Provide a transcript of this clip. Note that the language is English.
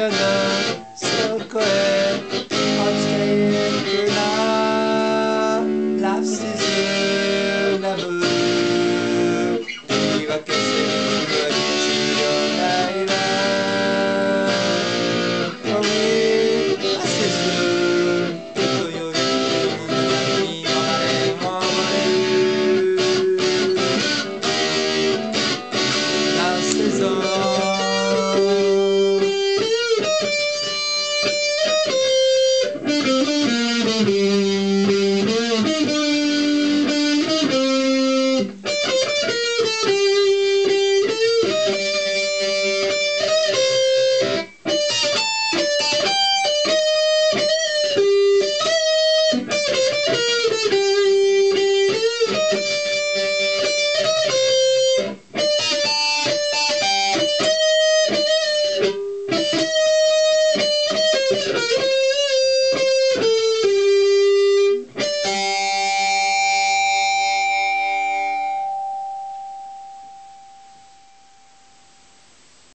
So Square.